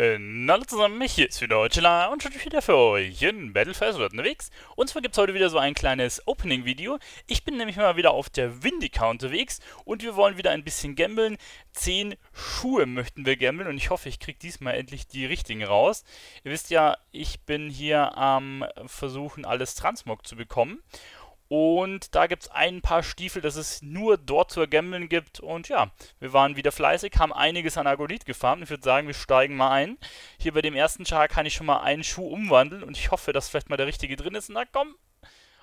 Äh, hallo zusammen, hier ist wieder Deutschela und schon wieder für euch in Battlefest unterwegs. Und zwar gibt es heute wieder so ein kleines Opening-Video. Ich bin nämlich mal wieder auf der Windica unterwegs und wir wollen wieder ein bisschen gambeln. Zehn Schuhe möchten wir gambeln und ich hoffe, ich kriege diesmal endlich die richtigen raus. Ihr wisst ja, ich bin hier am Versuchen, alles Transmog zu bekommen. Und da gibt es ein paar Stiefel, dass es nur dort zu ergammeln gibt. Und ja, wir waren wieder fleißig, haben einiges an Argolit gefarmt. Ich würde sagen, wir steigen mal ein. Hier bei dem ersten Char kann ich schon mal einen Schuh umwandeln. Und ich hoffe, dass vielleicht mal der richtige drin ist. Na komm.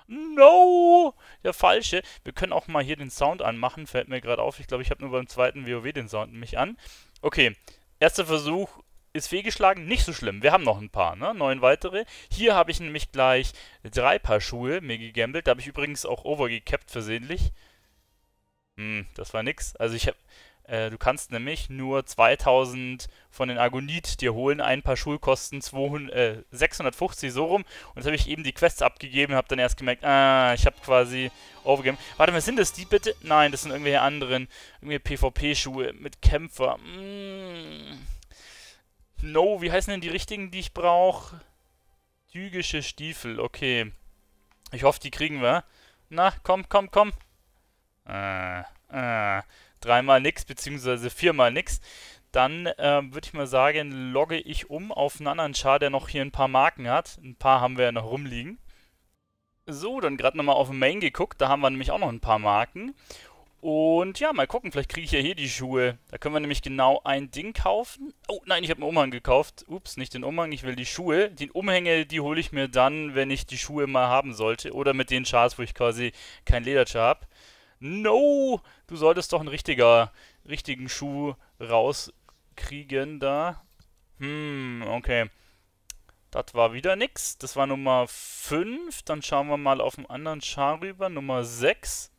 No! Der falsche. Wir können auch mal hier den Sound anmachen. Fällt mir gerade auf. Ich glaube, ich habe nur beim zweiten WoW den Sound nämlich an. Okay. Erster Versuch ist fehlgeschlagen, nicht so schlimm. Wir haben noch ein paar, ne? Neun weitere. Hier habe ich nämlich gleich drei Paar Schuhe mir gegambelt. Da habe ich übrigens auch overgecapped versehentlich. Hm, das war nix. Also ich habe, äh, du kannst nämlich nur 2000 von den Agonit dir holen. Ein Paar Schuhe kosten 200, äh, 650 so rum. Und jetzt habe ich eben die Quests abgegeben und habe dann erst gemerkt, ah, ich habe quasi overgegeben. Warte mal, sind das die bitte? Nein, das sind irgendwelche anderen, irgendwelche PvP-Schuhe mit Kämpfer. Mmh. No, wie heißen denn die richtigen, die ich brauche? Tygische Stiefel, okay. Ich hoffe, die kriegen wir. Na, komm, komm, komm. Äh, äh, dreimal nix, beziehungsweise viermal nix. Dann äh, würde ich mal sagen, logge ich um auf einen anderen Char, der noch hier ein paar Marken hat. Ein paar haben wir ja noch rumliegen. So, dann gerade nochmal auf den Main geguckt. Da haben wir nämlich auch noch ein paar Marken. Und ja, mal gucken, vielleicht kriege ich ja hier die Schuhe. Da können wir nämlich genau ein Ding kaufen. Oh nein, ich habe einen Umhang gekauft. Ups, nicht den Umhang, ich will die Schuhe. Die Umhänge, die hole ich mir dann, wenn ich die Schuhe mal haben sollte. Oder mit den Chars, wo ich quasi kein Lederchar habe. No! Du solltest doch einen richtiger, richtigen Schuh rauskriegen da. Hm, okay. Das war wieder nix. Das war Nummer 5. Dann schauen wir mal auf den anderen Char rüber. Nummer 6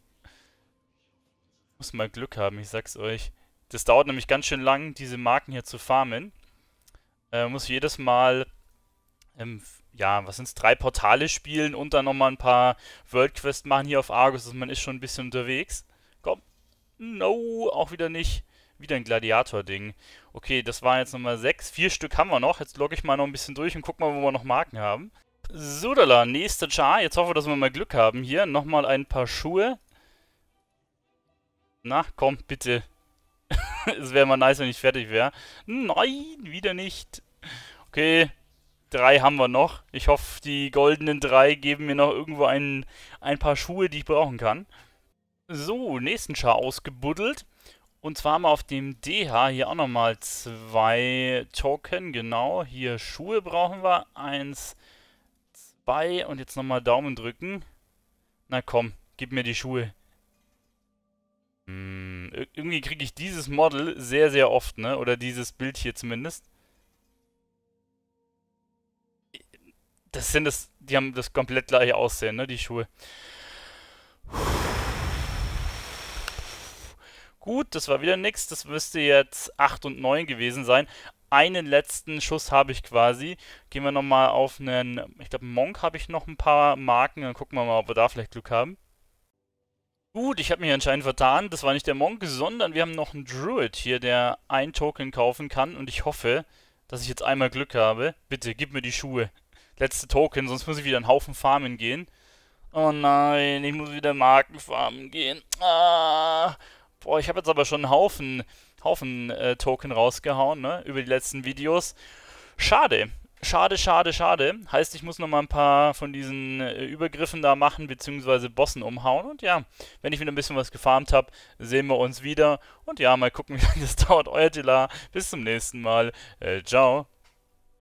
muss mal Glück haben, ich sag's euch. Das dauert nämlich ganz schön lang, diese Marken hier zu farmen. Äh, muss jedes Mal, ähm, ja, was sind's, drei Portale spielen und dann nochmal ein paar World Quests machen hier auf Argus. Also man ist schon ein bisschen unterwegs. Komm. No, auch wieder nicht. Wieder ein Gladiator-Ding. Okay, das waren jetzt nochmal sechs. Vier Stück haben wir noch. Jetzt logge ich mal noch ein bisschen durch und guck mal, wo wir noch Marken haben. Sudala, nächster Char. Jetzt hoffen wir, dass wir mal Glück haben hier. Nochmal ein paar Schuhe. Na, komm, bitte. es wäre mal nice, wenn ich fertig wäre. Nein, wieder nicht. Okay, drei haben wir noch. Ich hoffe, die goldenen drei geben mir noch irgendwo ein, ein paar Schuhe, die ich brauchen kann. So, nächsten Char ausgebuddelt. Und zwar haben wir auf dem DH hier auch nochmal zwei Token, genau. Hier Schuhe brauchen wir. Eins, zwei und jetzt nochmal Daumen drücken. Na komm, gib mir die Schuhe. Hm, irgendwie kriege ich dieses Model sehr, sehr oft, ne? Oder dieses Bild hier zumindest. Das sind das, die haben das komplett gleiche Aussehen, ne? Die Schuhe. Gut, das war wieder nix. Das müsste jetzt 8 und 9 gewesen sein. Einen letzten Schuss habe ich quasi. Gehen wir nochmal auf einen, ich glaube Monk habe ich noch ein paar Marken. Dann gucken wir mal, ob wir da vielleicht Glück haben. Gut, ich habe mich anscheinend vertan. Das war nicht der Monk, sondern wir haben noch einen Druid hier, der ein Token kaufen kann. Und ich hoffe, dass ich jetzt einmal Glück habe. Bitte, gib mir die Schuhe. Letzte Token, sonst muss ich wieder einen Haufen farmen gehen. Oh nein, ich muss wieder Marken farmen gehen. Ah, boah, ich habe jetzt aber schon einen Haufen, Haufen äh, Token rausgehauen, ne? Über die letzten Videos. Schade. Schade, schade, schade. Heißt, ich muss noch mal ein paar von diesen äh, Übergriffen da machen, beziehungsweise Bossen umhauen. Und ja, wenn ich wieder ein bisschen was gefarmt habe, sehen wir uns wieder. Und ja, mal gucken, wie lange das dauert. Euer Tila. Bis zum nächsten Mal. Äh, ciao.